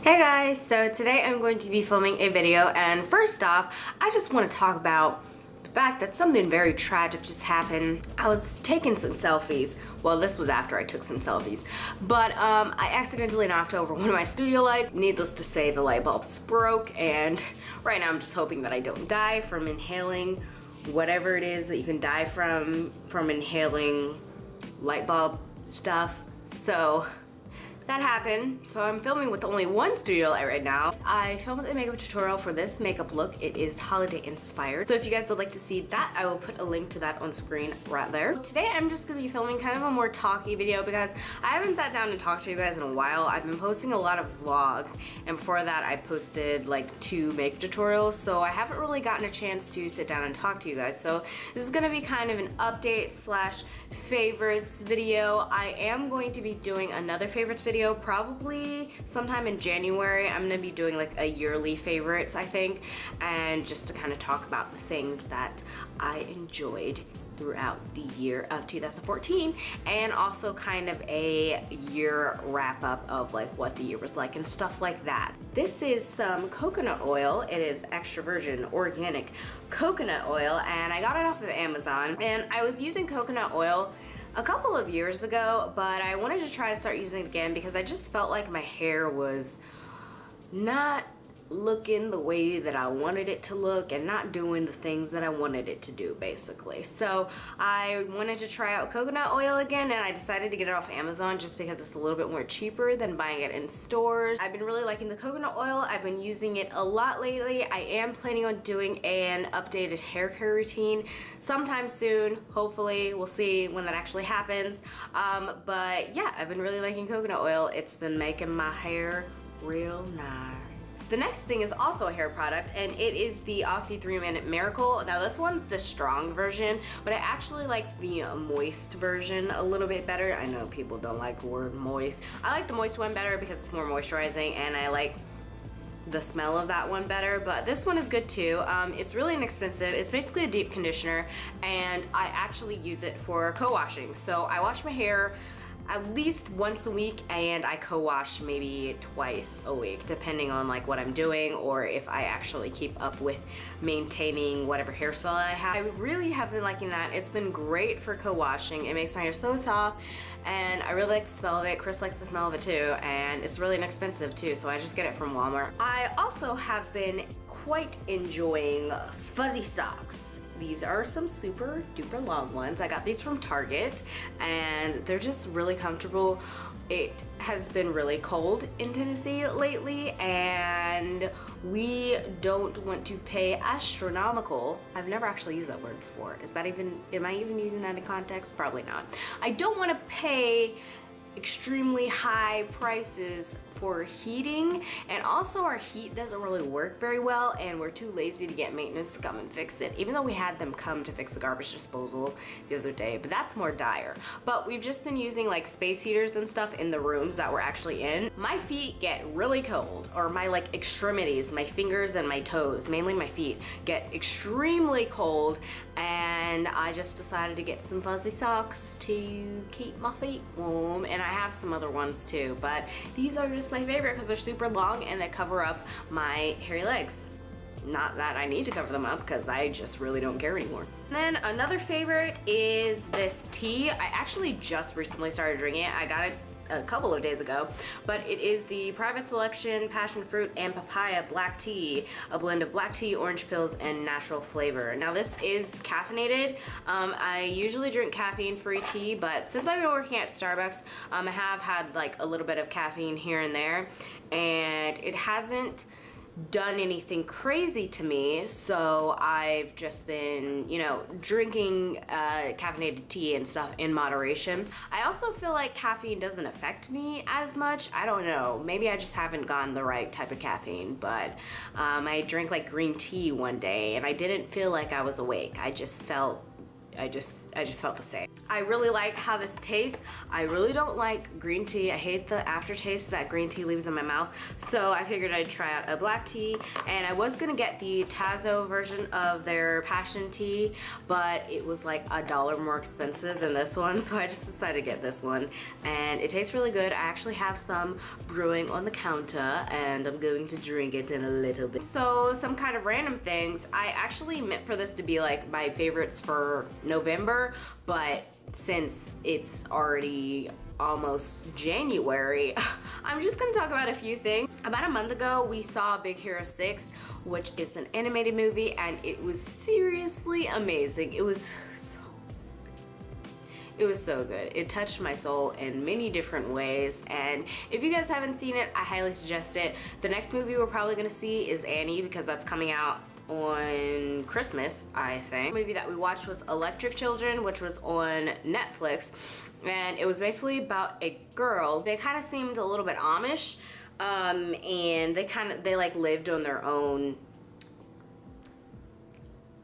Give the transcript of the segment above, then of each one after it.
Hey guys, so today I'm going to be filming a video and first off, I just want to talk about the fact that something very tragic just happened. I was taking some selfies. Well, this was after I took some selfies. But um, I accidentally knocked over one of my studio lights. Needless to say, the light bulbs broke and right now I'm just hoping that I don't die from inhaling whatever it is that you can die from, from inhaling light bulb stuff. So that happened. So I'm filming with only one studio light right now. I filmed a makeup tutorial for this makeup look. It is holiday inspired. So if you guys would like to see that, I will put a link to that on screen right there. Today I'm just gonna be filming kind of a more talky video because I haven't sat down and talked to you guys in a while. I've been posting a lot of vlogs and before that I posted like two makeup tutorials. So I haven't really gotten a chance to sit down and talk to you guys. So this is gonna be kind of an update slash favorites video. I am going to be doing another favorites video video probably sometime in January. I'm gonna be doing like a yearly favorites, I think, and just to kind of talk about the things that I enjoyed throughout the year of 2014 and also kind of a year wrap up of like what the year was like and stuff like that. This is some coconut oil. It is extra virgin organic coconut oil and I got it off of Amazon and I was using coconut oil a couple of years ago, but I wanted to try to start using it again because I just felt like my hair was not looking the way that I wanted it to look and not doing the things that I wanted it to do basically. So I wanted to try out coconut oil again and I decided to get it off Amazon just because it's a little bit more cheaper than buying it in stores. I've been really liking the coconut oil. I've been using it a lot lately. I am planning on doing an updated hair care routine sometime soon. Hopefully we'll see when that actually happens. Um, but yeah, I've been really liking coconut oil. It's been making my hair real nice. The next thing is also a hair product and it is the Aussie 3 Minute Miracle. Now this one's the strong version, but I actually like the uh, moist version a little bit better. I know people don't like the word moist. I like the moist one better because it's more moisturizing and I like the smell of that one better, but this one is good too. Um, it's really inexpensive. It's basically a deep conditioner and I actually use it for co-washing. So I wash my hair at least once a week and I co-wash maybe twice a week depending on like what I'm doing or if I actually keep up with maintaining whatever hairstyle I have. I really have been liking that. It's been great for co-washing. It makes my hair so soft and I really like the smell of it. Chris likes the smell of it too and it's really inexpensive too so I just get it from Walmart. I also have been quite enjoying fuzzy socks. These are some super duper long ones. I got these from Target and they're just really comfortable. It has been really cold in Tennessee lately and we don't want to pay astronomical. I've never actually used that word before. Is that even, am I even using that in context? Probably not. I don't want to pay extremely high prices for heating and also our heat doesn't really work very well and we're too lazy to get maintenance to come and fix it even though we had them come to fix the garbage disposal the other day but that's more dire. But we've just been using like space heaters and stuff in the rooms that we're actually in. My feet get really cold or my like extremities my fingers and my toes mainly my feet get extremely cold and I just decided to get some fuzzy socks to keep my feet warm and I have some other ones too but these are just my favorite because they're super long and they cover up my hairy legs. Not that I need to cover them up because I just really don't care anymore. Then another favorite is this tea. I actually just recently started drinking it. I got it a couple of days ago, but it is the Private Selection Passion Fruit and Papaya Black Tea, a blend of black tea, orange pills, and natural flavor. Now this is caffeinated. Um, I usually drink caffeine-free tea, but since I've been working at Starbucks, um, I have had like a little bit of caffeine here and there, and it hasn't done anything crazy to me so I've just been you know drinking uh, caffeinated tea and stuff in moderation. I also feel like caffeine doesn't affect me as much. I don't know. Maybe I just haven't gotten the right type of caffeine but um, I drank like green tea one day and I didn't feel like I was awake. I just felt I just I just felt the same. I really like how this tastes. I really don't like green tea. I hate the aftertaste that green tea leaves in my mouth. So I figured I'd try out a black tea and I was gonna get the Tazo version of their passion tea, but it was like a dollar more expensive than this one. So I just decided to get this one and it tastes really good. I actually have some brewing on the counter and I'm going to drink it in a little bit. So some kind of random things. I actually meant for this to be like my favorites for November, but since it's already almost January, I'm just gonna talk about a few things. About a month ago, we saw Big Hero 6, which is an animated movie, and it was seriously amazing. It was so it was so good. It touched my soul in many different ways and if you guys haven't seen it, I highly suggest it. The next movie we're probably gonna see is Annie because that's coming out on Christmas, I think. The movie that we watched was Electrick Children, which was on Netflix. And it was basically about a girl. They kind of seemed a little bit Amish. Um, and they kind of, they like lived on their own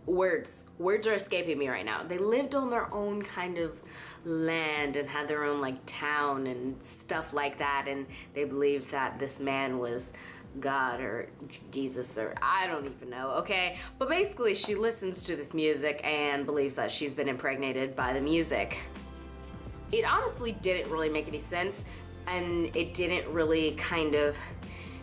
words words are escaping me right now they lived on their own kind of land and had their own like town and stuff like that and they believed that this man was God or Jesus or I don't even know, okay? But basically she listens to this music and believes that she's been impregnated by the music. It honestly didn't really make any sense and it didn't really kind of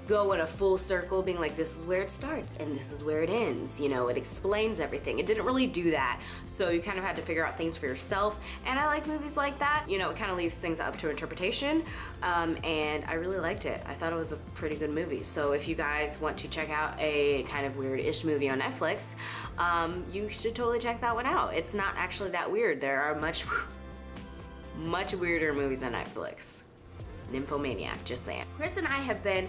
go in a full circle being like this is where it starts and this is where it ends you know it explains everything. It didn't really do that. So you kind of had to figure out things for yourself. And I like movies like that. You know it kind of leaves things up to interpretation. Um, and I really liked it. I thought it was a pretty good movie. So if you guys want to check out a kind of weird-ish movie on Netflix um, you should totally check that one out. It's not actually that weird. There are much much weirder movies on Netflix. Nymphomaniac, just saying. Chris and I have been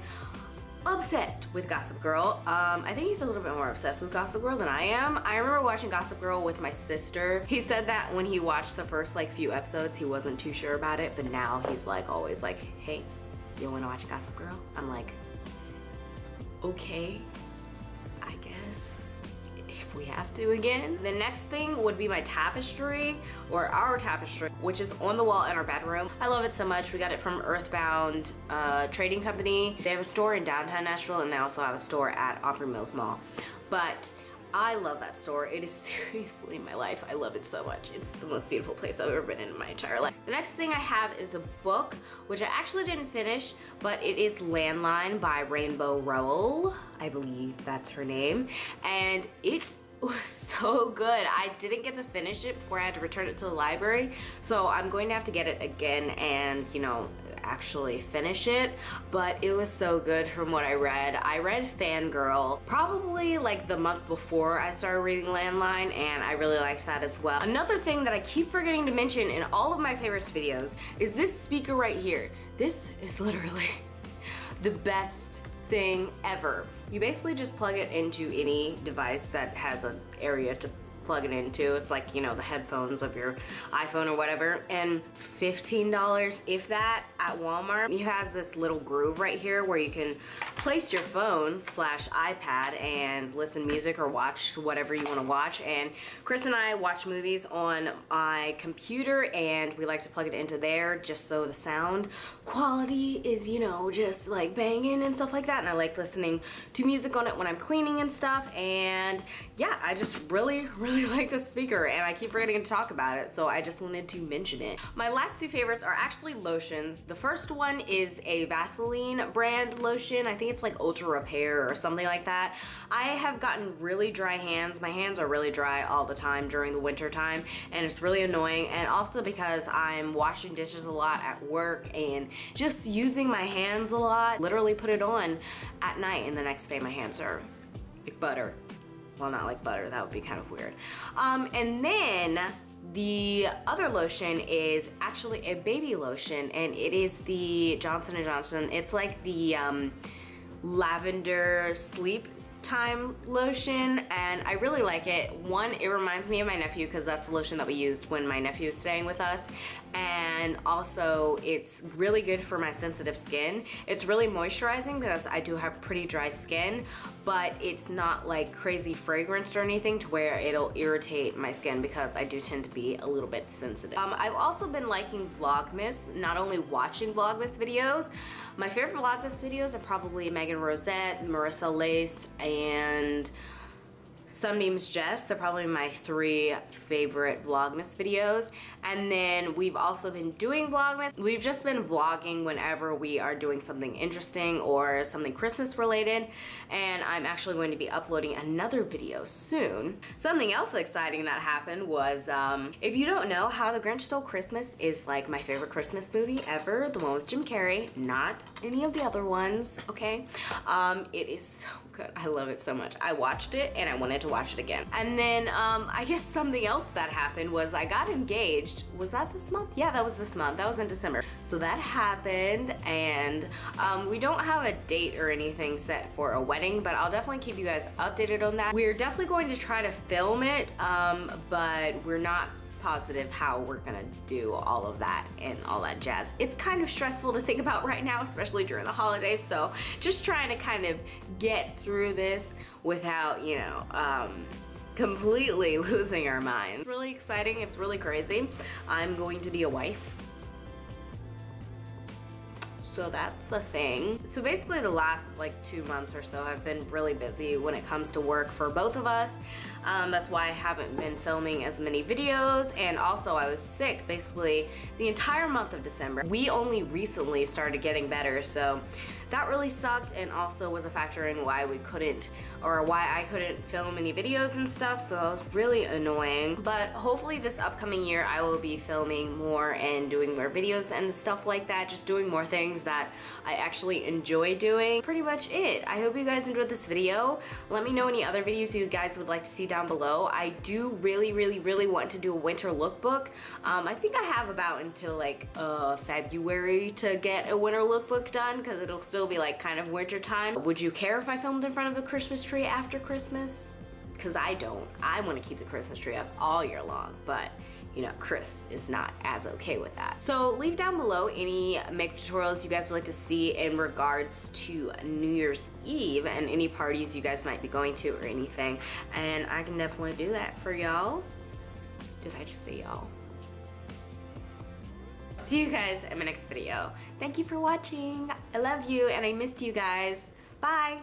obsessed with Gossip Girl. Um, I think he's a little bit more obsessed with Gossip Girl than I am. I remember watching Gossip Girl with my sister. He said that when he watched the first like few episodes, he wasn't too sure about it, but now he's like always like, hey, you wanna watch Gossip Girl? I'm like, okay, I guess we have to again. The next thing would be my tapestry or our tapestry, which is on the wall in our bedroom. I love it so much. We got it from Earthbound uh, Trading Company. They have a store in downtown Nashville and they also have a store at Opry Mills Mall. But I love that store. It is seriously my life. I love it so much. It's the most beautiful place I've ever been in my entire life. The next thing I have is a book, which I actually didn't finish, but it is Landline by Rainbow Rowell. I believe that's her name. And it was so good. I didn't get to finish it before I had to return it to the library, so I'm going to have to get it again and, you know, actually finish it, but it was so good from what I read. I read Fangirl probably like the month before I started reading Landline and I really liked that as well. Another thing that I keep forgetting to mention in all of my favorites videos is this speaker right here. This is literally the best thing ever. You basically just plug it into any device that has an area to plug it into. It's like, you know, the headphones of your iPhone or whatever. And $15, if that, at Walmart. It has this little groove right here where you can place your phone slash iPad and listen music or watch whatever you want to watch. And Chris and I watch movies on my computer and we like to plug it into there just so the sound quality is, you know, just like banging and stuff like that. And I like listening to music on it when I'm cleaning and stuff. And yeah, I just really, really really like this speaker and I keep forgetting to talk about it, so I just wanted to mention it. My last two favorites are actually lotions. The first one is a Vaseline brand lotion. I think it's like Ultra Repair or something like that. I have gotten really dry hands. My hands are really dry all the time during the winter time and it's really annoying and also because I'm washing dishes a lot at work and just using my hands a lot. Literally put it on at night and the next day my hands are like butter well not like butter, that would be kind of weird. Um, and then the other lotion is actually a baby lotion and it is the Johnson & Johnson. It's like the um, lavender sleep time lotion and I really like it. One, it reminds me of my nephew because that's the lotion that we used when my nephew was staying with us. And also it's really good for my sensitive skin. It's really moisturizing because I do have pretty dry skin, but it's not like crazy fragrance or anything to where it'll irritate my skin because I do tend to be a little bit sensitive. Um, I've also been liking Vlogmas, not only watching Vlogmas videos, my favorite Vlogmas videos are probably Megan Rosette, Marissa Lace, and Sunbeams Jess. They're probably my three favorite Vlogmas videos. And then we've also been doing Vlogmas. We've just been vlogging whenever we are doing something interesting or something Christmas related. And I'm actually going to be uploading another video soon. Something else exciting that happened was, um, if you don't know, How the Grinch Stole Christmas is like my favorite Christmas movie ever. The one with Jim Carrey, not any of the other ones, okay? Um, it is so good. I love it so much. I watched it and I wanted to watch it again. And then um, I guess something else that happened was I got engaged. Was that this month? Yeah, that was this month. That was in December. So that happened and um, we don't have a date or anything set for a wedding, but I'll definitely keep you guys updated on that. We're definitely going to try to film it, um, but we're not positive how we're gonna do all of that and all that jazz. It's kind of stressful to think about right now, especially during the holidays, so just trying to kind of get through this without, you know, um, completely losing our minds. It's really exciting, it's really crazy. I'm going to be a wife so that's a thing. So basically the last like two months or so I've been really busy when it comes to work for both of us. Um, that's why I haven't been filming as many videos and also I was sick basically the entire month of December. We only recently started getting better so that really sucked and also was a factor in why we couldn't or why I couldn't film any videos and stuff so that was really annoying. But hopefully this upcoming year I will be filming more and doing more videos and stuff like that just doing more things that I actually enjoy doing. Pretty much it. I hope you guys enjoyed this video. Let me know any other videos you guys would like to see down below I do really really really want to do a winter lookbook um, I think I have about until like uh, February to get a winter lookbook done because it'll still be like kind of winter time. Would you care if I filmed in front of a Christmas tree after Christmas? Because I don't. I want to keep the Christmas tree up all year long, but you know, Chris is not as okay with that. So leave down below any makeup tutorials you guys would like to see in regards to New Year's Eve and any parties you guys might be going to or anything. And I can definitely do that for y'all. Did I just say y'all? See you guys in my next video. Thank you for watching. I love you and I missed you guys. Bye.